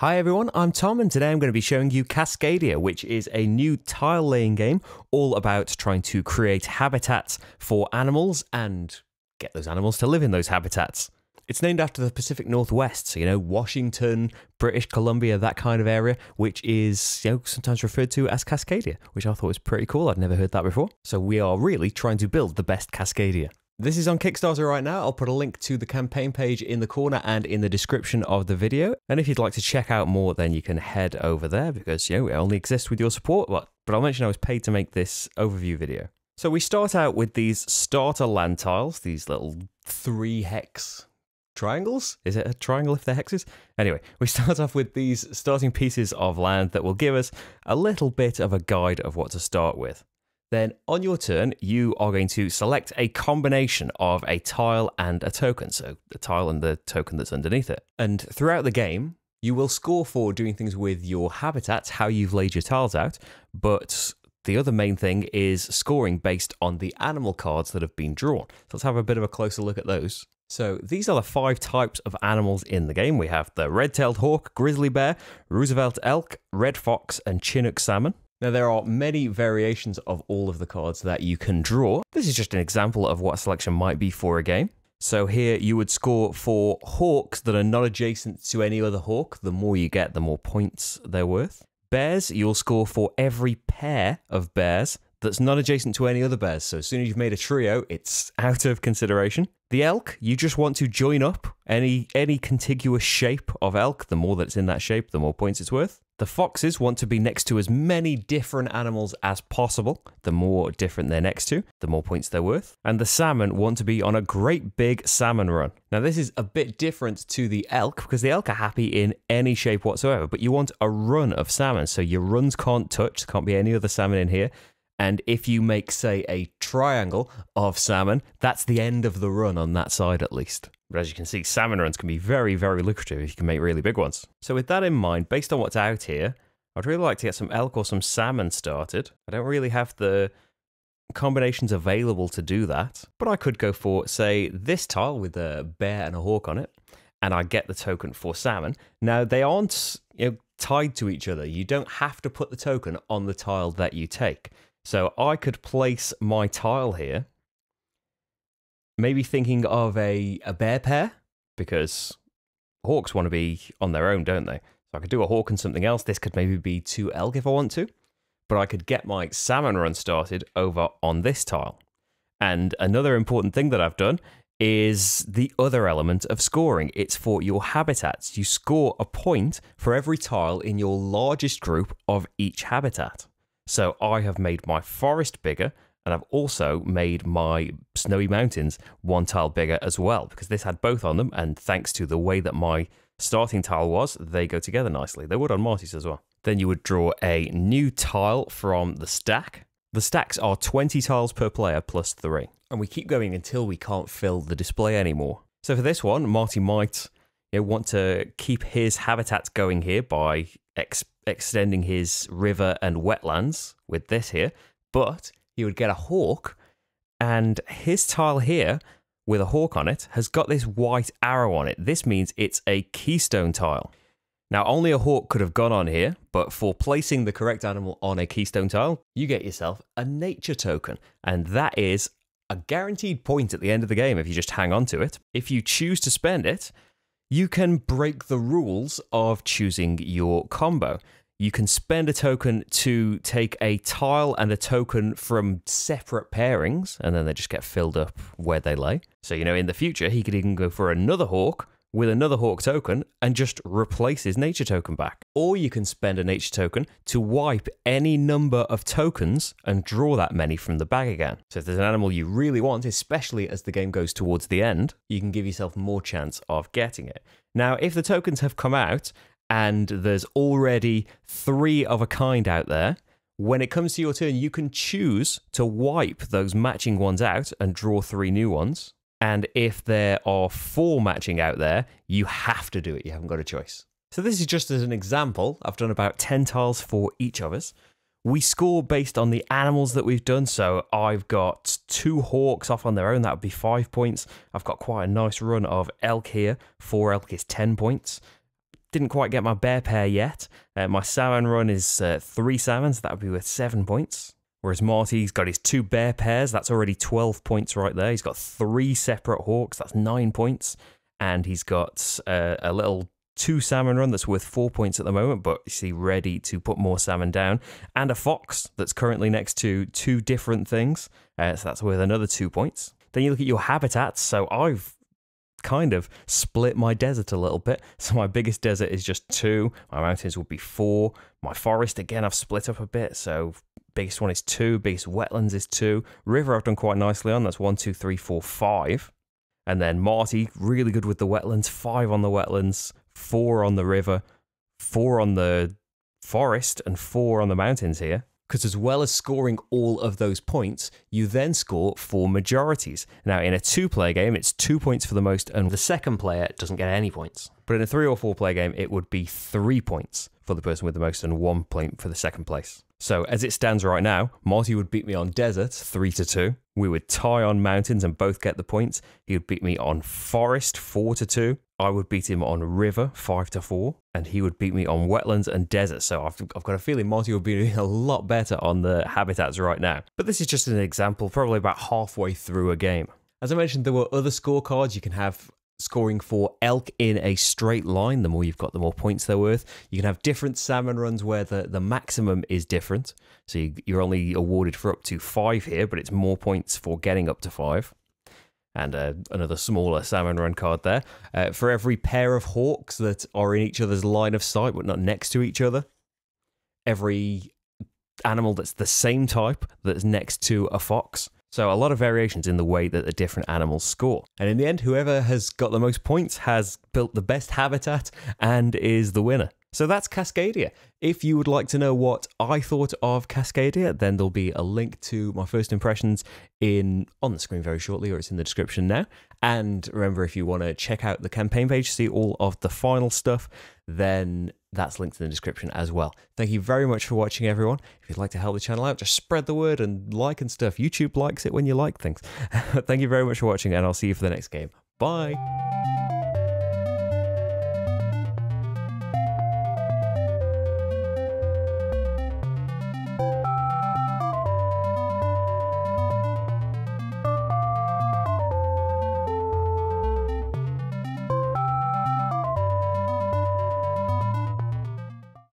Hi everyone, I'm Tom and today I'm going to be showing you Cascadia, which is a new tile laying game all about trying to create habitats for animals and get those animals to live in those habitats. It's named after the Pacific Northwest, so you know, Washington, British Columbia, that kind of area, which is you know sometimes referred to as Cascadia, which I thought was pretty cool. I'd never heard that before. So we are really trying to build the best Cascadia. This is on Kickstarter right now. I'll put a link to the campaign page in the corner and in the description of the video. And if you'd like to check out more, then you can head over there because, you know, it only exists with your support. But, but I'll mention I was paid to make this overview video. So we start out with these starter land tiles, these little three hex triangles. Is it a triangle if they're hexes? Anyway, we start off with these starting pieces of land that will give us a little bit of a guide of what to start with. Then on your turn, you are going to select a combination of a tile and a token. So the tile and the token that's underneath it. And throughout the game, you will score for doing things with your habitats, how you've laid your tiles out. But the other main thing is scoring based on the animal cards that have been drawn. So let's have a bit of a closer look at those. So these are the five types of animals in the game. We have the red-tailed hawk, grizzly bear, Roosevelt elk, red fox, and Chinook salmon. Now, there are many variations of all of the cards that you can draw. This is just an example of what a selection might be for a game. So here you would score for hawks that are not adjacent to any other hawk. The more you get, the more points they're worth. Bears, you'll score for every pair of bears that's not adjacent to any other bears. So as soon as you've made a trio, it's out of consideration. The elk, you just want to join up any any contiguous shape of elk. The more that's in that shape, the more points it's worth. The foxes want to be next to as many different animals as possible. The more different they're next to, the more points they're worth. And the salmon want to be on a great big salmon run. Now, this is a bit different to the elk because the elk are happy in any shape whatsoever, but you want a run of salmon. So your runs can't touch, can't be any other salmon in here. And if you make, say, a triangle of salmon, that's the end of the run on that side at least. But as you can see, salmon runs can be very, very lucrative if you can make really big ones. So with that in mind, based on what's out here, I'd really like to get some elk or some salmon started. I don't really have the combinations available to do that, but I could go for, say, this tile with a bear and a hawk on it, and I get the token for salmon. Now, they aren't you know, tied to each other. You don't have to put the token on the tile that you take. So I could place my tile here, maybe thinking of a, a bear pair, because hawks want to be on their own, don't they? So I could do a hawk and something else. This could maybe be two elk if I want to, but I could get my salmon run started over on this tile. And another important thing that I've done is the other element of scoring. It's for your habitats. You score a point for every tile in your largest group of each habitat. So I have made my forest bigger and I've also made my snowy mountains one tile bigger as well because this had both on them and thanks to the way that my starting tile was, they go together nicely. They would on Marty's as well. Then you would draw a new tile from the stack. The stacks are 20 tiles per player plus 3. And we keep going until we can't fill the display anymore. So for this one, Marty might you know, want to keep his habitats going here by ex- extending his river and wetlands with this here, but he would get a hawk, and his tile here with a hawk on it has got this white arrow on it. This means it's a keystone tile. Now, only a hawk could have gone on here, but for placing the correct animal on a keystone tile, you get yourself a nature token, and that is a guaranteed point at the end of the game if you just hang on to it. If you choose to spend it, you can break the rules of choosing your combo. You can spend a token to take a tile and a token from separate pairings, and then they just get filled up where they lay. So, you know, in the future, he could even go for another hawk with another Hawk token and just replace his nature token back. Or you can spend a nature token to wipe any number of tokens and draw that many from the bag again. So if there's an animal you really want, especially as the game goes towards the end, you can give yourself more chance of getting it. Now, if the tokens have come out and there's already three of a kind out there, when it comes to your turn, you can choose to wipe those matching ones out and draw three new ones. And if there are four matching out there, you have to do it. You haven't got a choice. So this is just as an example. I've done about 10 tiles for each of us. We score based on the animals that we've done. So I've got two hawks off on their own. That would be five points. I've got quite a nice run of elk here. Four elk is 10 points. didn't quite get my bear pair yet. Uh, my salmon run is uh, three salmons. That would be worth seven points. Whereas Marty's got his two bear pairs. That's already 12 points right there. He's got three separate hawks. That's nine points. And he's got uh, a little two salmon run that's worth four points at the moment, but see, ready to put more salmon down. And a fox that's currently next to two different things. Uh, so that's worth another two points. Then you look at your habitats. So I've kind of split my desert a little bit. So my biggest desert is just two. My mountains would be four. My forest, again, I've split up a bit. So biggest one is two. Biggest wetlands is two. River, I've done quite nicely on. That's one, two, three, four, five. And then Marty, really good with the wetlands. Five on the wetlands, four on the river, four on the forest, and four on the mountains here. Because as well as scoring all of those points, you then score for majorities. Now, in a two player game, it's two points for the most, and the second player doesn't get any points. But in a three or four player game, it would be three points for the person with the most and one point for the second place. So as it stands right now, Marty would beat me on desert three to two. We would tie on mountains and both get the points. He would beat me on forest four to two. I would beat him on river five to four, and he would beat me on wetlands and desert. So I've, I've got a feeling Marty would be doing a lot better on the habitats right now. But this is just an example, probably about halfway through a game. As I mentioned, there were other scorecards. You can have scoring for elk in a straight line. The more you've got, the more points they're worth. You can have different salmon runs where the, the maximum is different. So you, you're only awarded for up to five here, but it's more points for getting up to five. And uh, another smaller salmon run card there. Uh, for every pair of hawks that are in each other's line of sight but not next to each other, every animal that's the same type that's next to a fox so a lot of variations in the way that the different animals score. And in the end, whoever has got the most points has built the best habitat and is the winner. So that's Cascadia. If you would like to know what I thought of Cascadia, then there'll be a link to my first impressions in on the screen very shortly, or it's in the description now. And remember, if you want to check out the campaign page, to see all of the final stuff, then that's linked in the description as well. Thank you very much for watching, everyone. If you'd like to help the channel out, just spread the word and like and stuff. YouTube likes it when you like things. Thank you very much for watching, and I'll see you for the next game. Bye.